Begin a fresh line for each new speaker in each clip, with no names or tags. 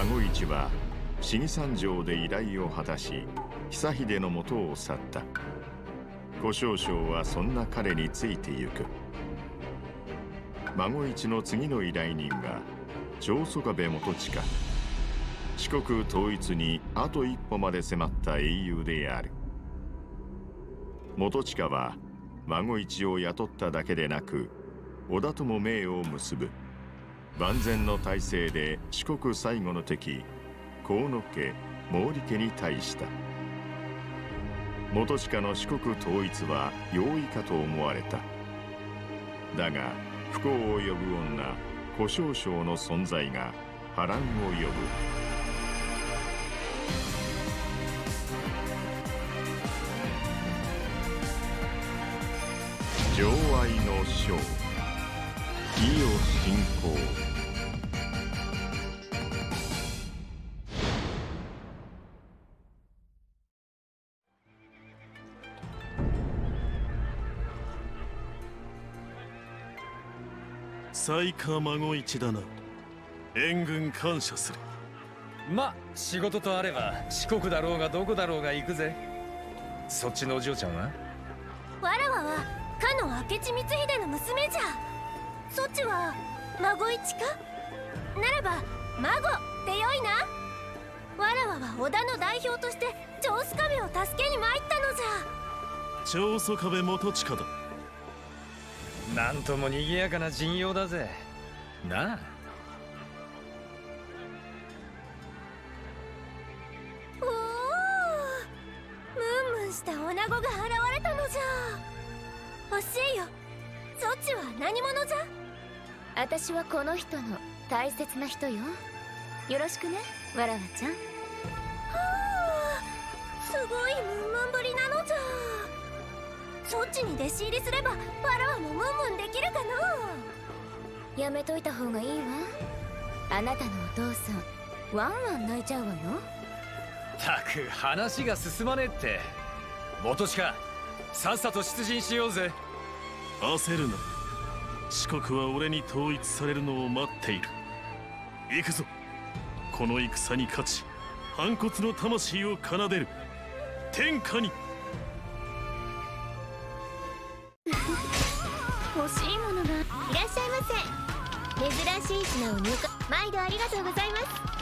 孫一は市議山城で依頼を果たし久秀のもとを去った。小少将はそんな彼についてゆく。孫一の次の依頼人は長宗我部元親。四国統一にあと一歩まで迫った英雄である。元親は孫一を雇っただけでなく織田とも盟を結ぶ。万全の体制で四国最後の敵河野家毛利家に対した。元親の四国統一は容易かと思われた。だが不幸を呼ぶ女小少将の存在が波乱を呼ぶ。情愛の章意を信仰。
才か孫一だな。援軍感謝する。
ま仕事とあれば四国だろうがどこだろうが行くぜ。そっちのお嬢ちゃんは？
わらわはかの明智光秀の娘じゃ。そっちは孫一か？ならば孫でよいな。わらわは織田の代表として長須壁を助けに参ったのじゃ。
長宗壁元親だ
なんとも賑やかな陣容だぜ。なあ。
おおムンムンした女子が現れたのじゃ。欲しいよ。そっちは何者じゃ？
私はこの人の大切な人よ。よろしくねわらわちゃん。は
あすごいムンムンぶりなのそっちに弟子入りすればわらわもムンムンできるか
なやめといた方がいいわ。あなたのお父さんワンワン泣いちゃうわよ。
たく話が進まねえって。元親さっさと出陣しようぜ。
焦るな。四国は俺に統一されるのを待っている。行くぞ。この戦に勝ち反骨の魂を奏でる。天下に
毎度ありがとうございます。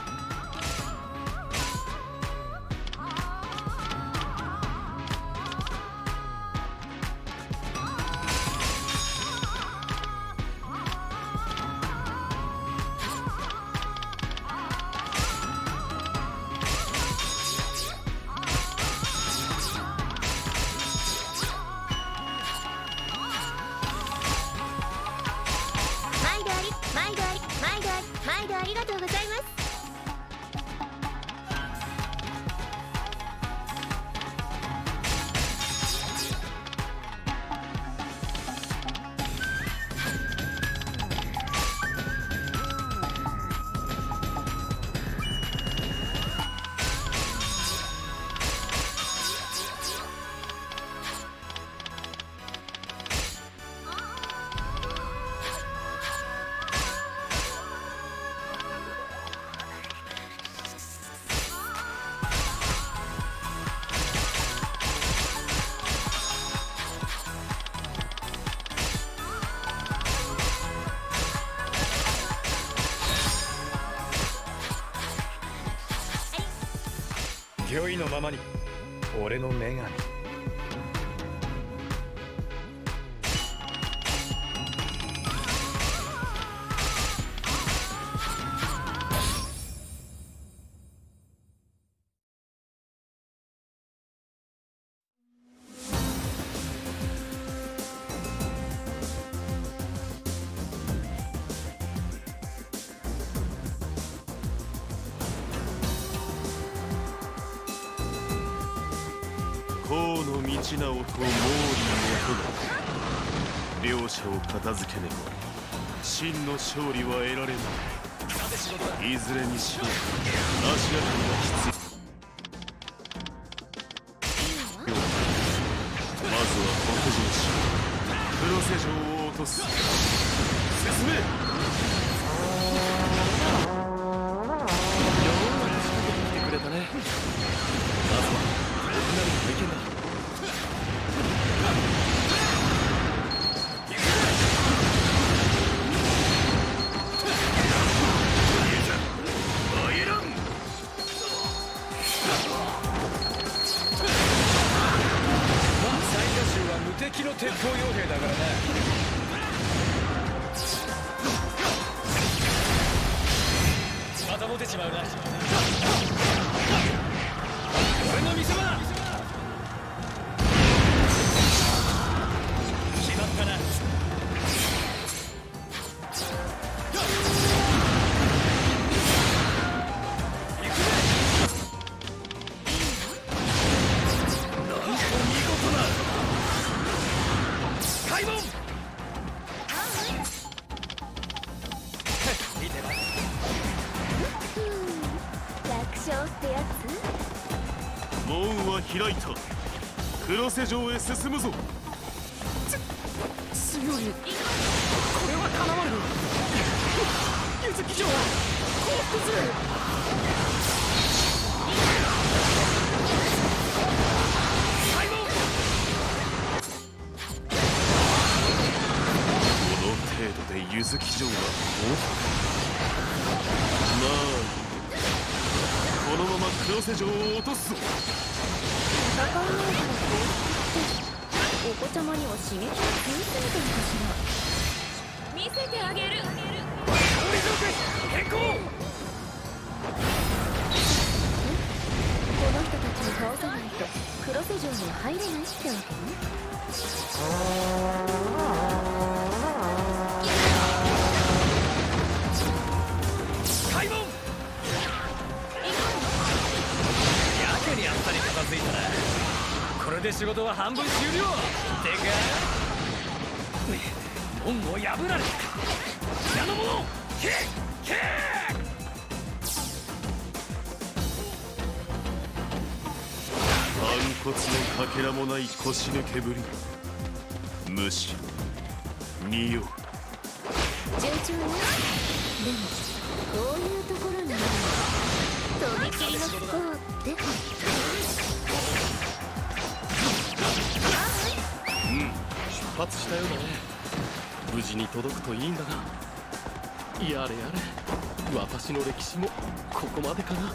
直と毛利元信両者を片付けねば真の勝利は得られないいずれにしろ足がかりがきついまずは北陣し黒瀬城を落とす進め
遠くなる体験だ。
城へ進むぞ。
強い。これはかなわぬ柚木城降伏する。
この程度で柚木城は降伏。まあ。このまま黒瀬城を落とすぞ。
戦う前からこうってお子ちゃまには刺激が強すぎたのかしら
見せてあげる。
変更こ
の人たちを倒さないと黒瀬城には入れないってわけね。
れで仕事は半分終了。てか門を破られた矢の者けけ
反骨のかけらもない腰抜けぶりむしろ見よ
順調ね。でもこういうところにとびきりの不幸
発したようだね無事に届くといいんだがやれやれ私の歴史もここまでかなは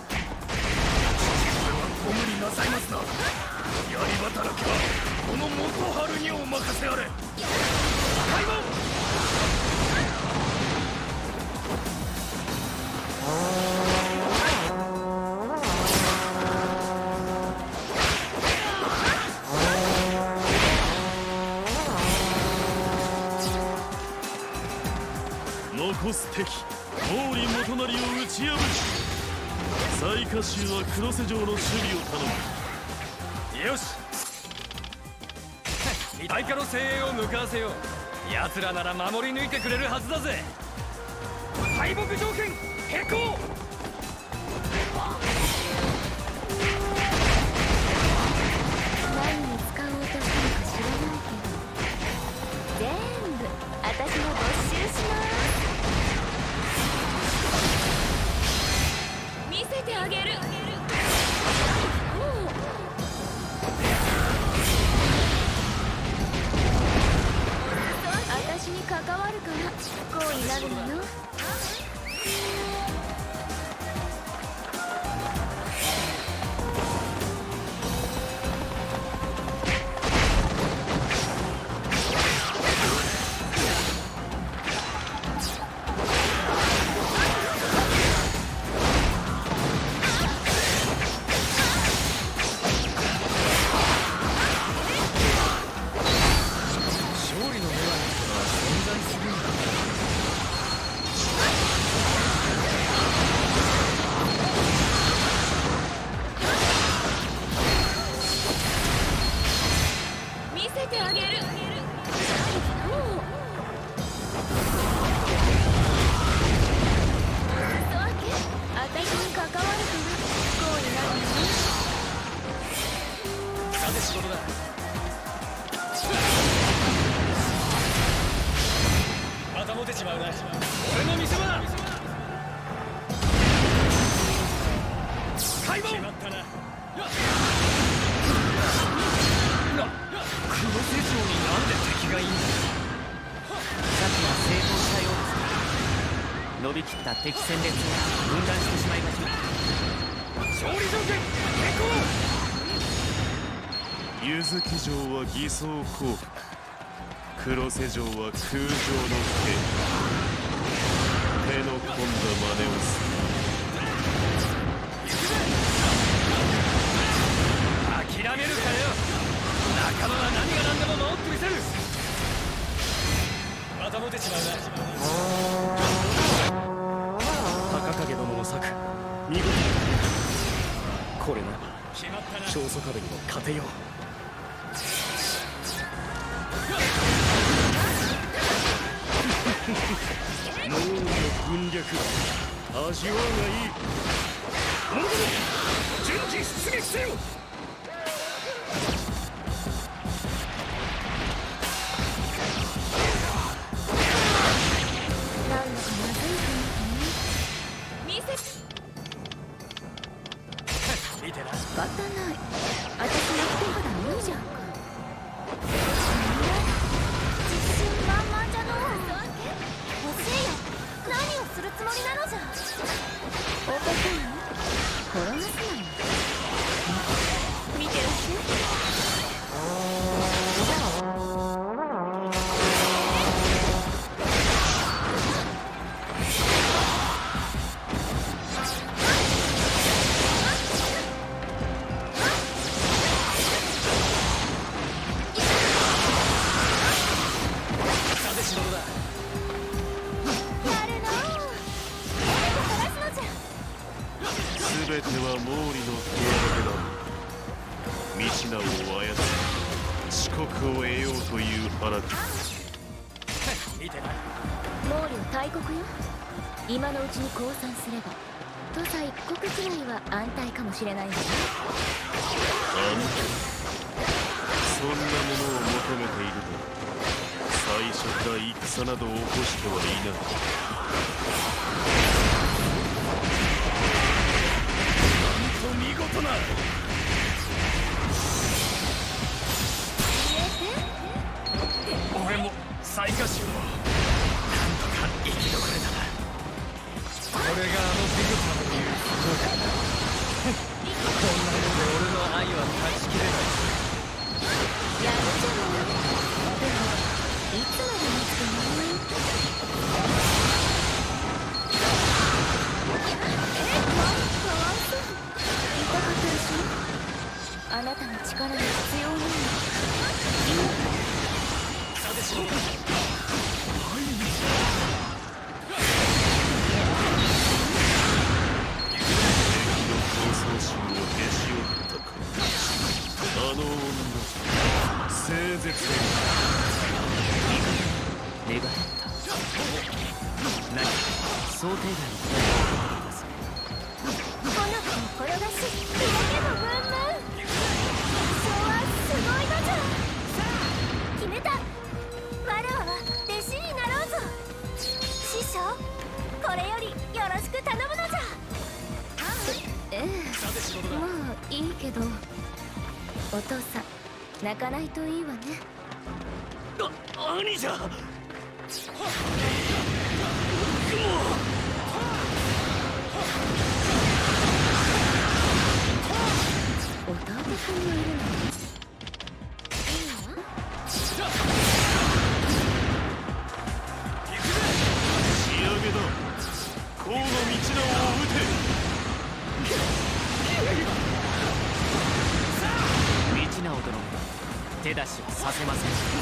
ご無理なさいますなやり働きはこの元春にお任せあれ。開門
こす敵。毛利元就を打ち破る。最下衆は黒瀬城の守備を頼
む。よし。大化の精鋭を向かわせよう。奴らなら守り抜いてくれるはずだぜ。敗北条件変更。
私に関わるから不幸になるの。よ
た敵戦列を分断してしまいましょう
勝利条件
柚木城は偽装降伏黒瀬城は空城の手手の込んだ真似をする
諦めるかよ仲間は何が何でも守ってみせるまた。モテちまうな長宗壁にも勝てよう。脳の軍略味わうがいい。者ども順次出撃せよ。
仕方な。い。私の一肌脱いじゃ
ん。
全ては毛利の計画だ道直を操り遅刻を得よ。うという腹く
見てな
毛利大国よ。今のうちに降参すれば土佐一国くらいは安泰かもしれないんだよ。
あんたそんなものを求めているなら最初から戦など起こしてはいない
と見事な俺も最下手をなんとか生き残れたなこれがあのビグサの言うことだなこんなもんで俺の愛は断ち切れない
やるじゃないなたの力が必要な
の闘争心をへし折ったかあの女聖絶だ
願った何か想定外のことがす
ほのかに転がし砕けのブンブン決めた。わらわは弟子になろうぞ。師匠これよりよろしく頼むのじゃ。
ええまあいいけどお父さん。泣かないといいわね
あ兄じゃ
弟くん。もいるの
させません。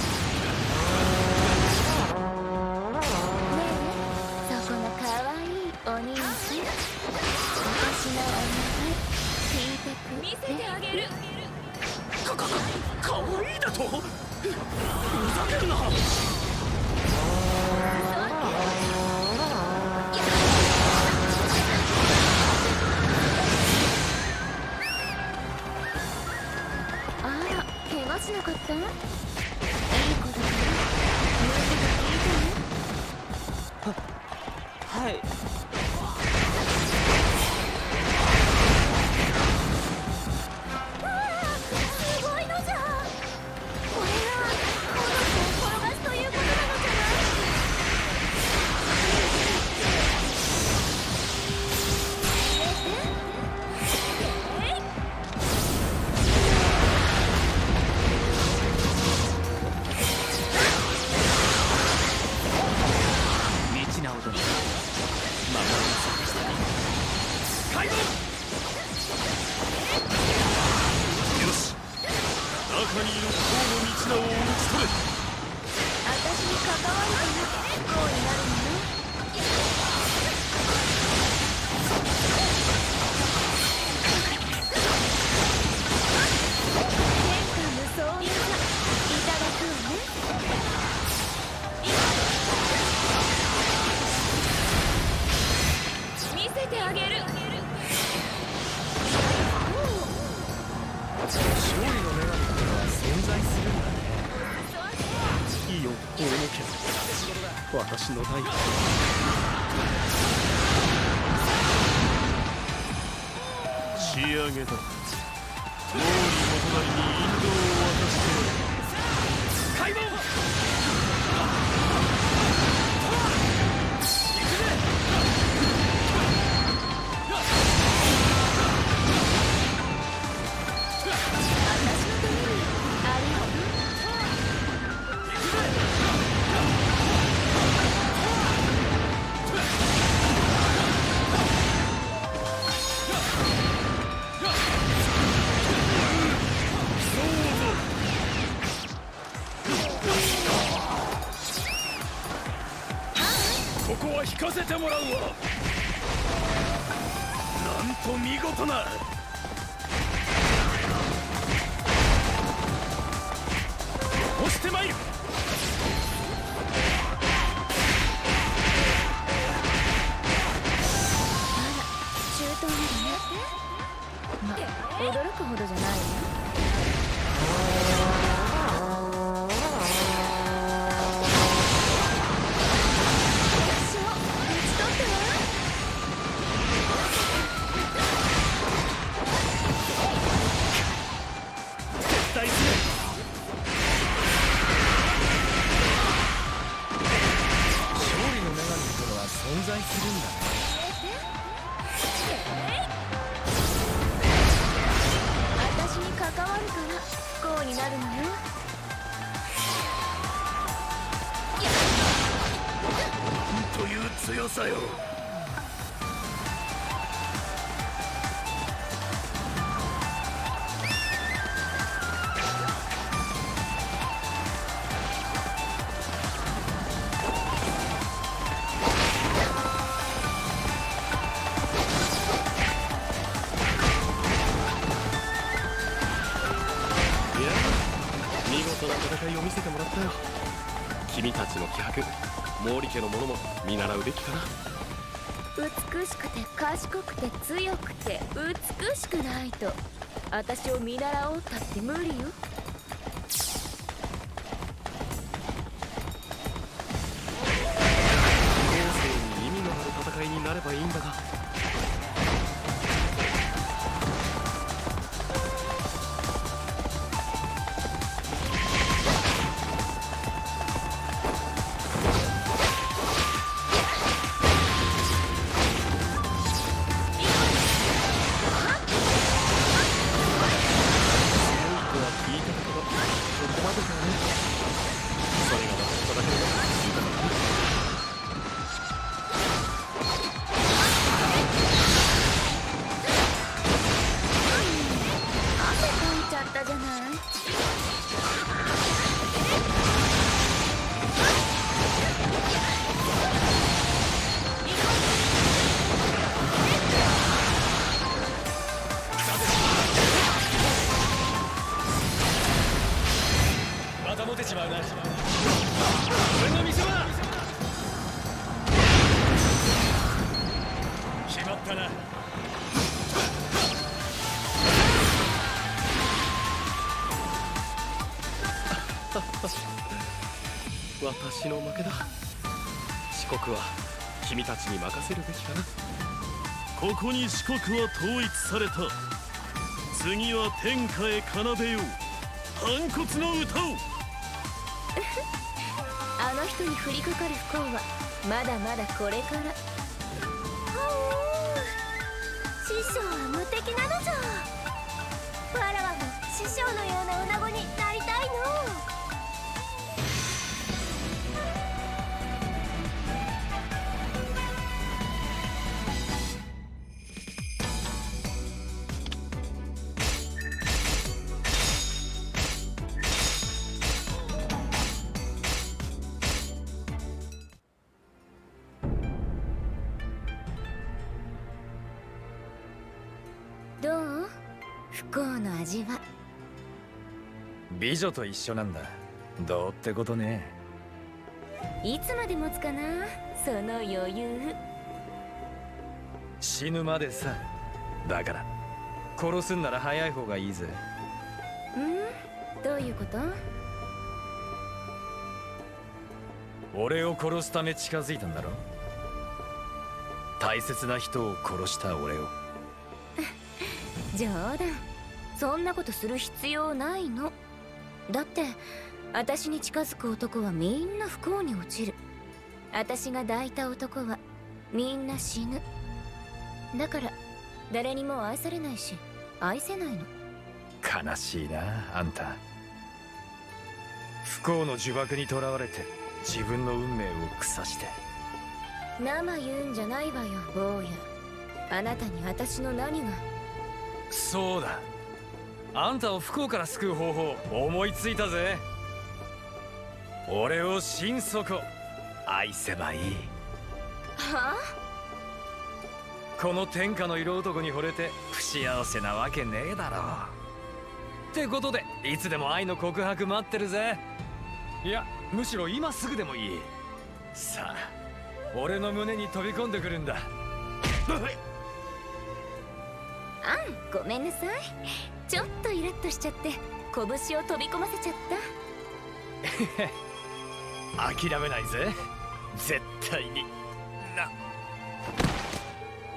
しなかった？いい子だから言うこと聞いてねははい。中
にいの道をち取れ私に関わると
になるのよ天下無双いただくわね。て
あげ
る勝利の在するんだ。ねいいよの剣
私の
仕上げだ毛利元就に引導を渡して
解剖と
見事な。押してまいる。
中東なのねま驚くほどじゃないわ
存在するんだ。ね
私に関わるから不幸になるのよ
という強さよ
たちの気迫毛利家の者も見習うべきかな。
美しくて賢くて強くて美しくないと私を見習おうったって無理よ。
後世に意味のある戦いになればいいんだが 私の負けだ。四国は君たちに任せるべきかな。
ここに四国は統一された。次は天下へ奏でよう。反骨の歌を。
あの人に降りかかる不幸はまだまだこれから。
師匠は無敵なのじゃ。わらわも師匠のような女子になりたい
の。味は？
美女と一緒なんだ。どうってことね。
いつまで持つかな？その余裕。
死ぬまでさ。だから殺すんなら早い方がいいぜ。
ん？どういうこと？
俺を殺すため近づいたんだろ？大切な人を殺した俺を。
冗談そんなことする必要ないの。だって私に近づく男はみんな不幸に落ちる。私が抱いた男はみんな死ぬ。だから誰にも愛されないし愛せないの。
悲しいなあんた。不幸の呪縛にとらわれて自分の運命を腐して。
生言うんじゃないわよ坊や。あなたに私の何が？
そうだあんたを不幸から救う方法思いついたぜ。俺を心底愛せばいい。
は
この天下の色男に惚れて不幸せなわけねえだろってことでいつでも愛の告白待ってるぜ。いやむしろ今すぐでもいい。さあ俺の胸に飛び込んでくるんだ。
あんごめんなさいちょっとイラッとしちゃって拳を飛び込ませちゃった。
諦めないぜ。絶対に。な。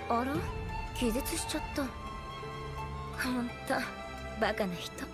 あら？気絶しちゃった。ほんとバカな人